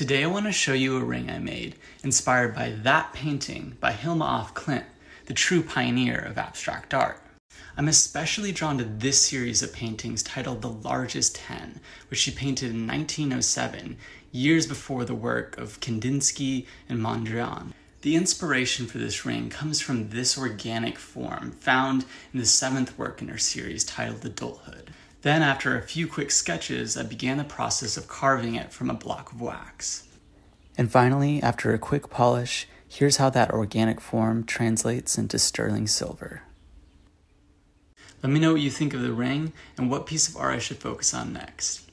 Today I want to show you a ring I made, inspired by that painting by Hilma af Klint, the true pioneer of abstract art. I'm especially drawn to this series of paintings titled The Largest Ten, which she painted in 1907, years before the work of Kandinsky and Mondrian. The inspiration for this ring comes from this organic form found in the seventh work in her series titled Adulthood. Then, after a few quick sketches, I began the process of carving it from a block of wax. And finally, after a quick polish, here's how that organic form translates into sterling silver. Let me know what you think of the ring and what piece of art I should focus on next.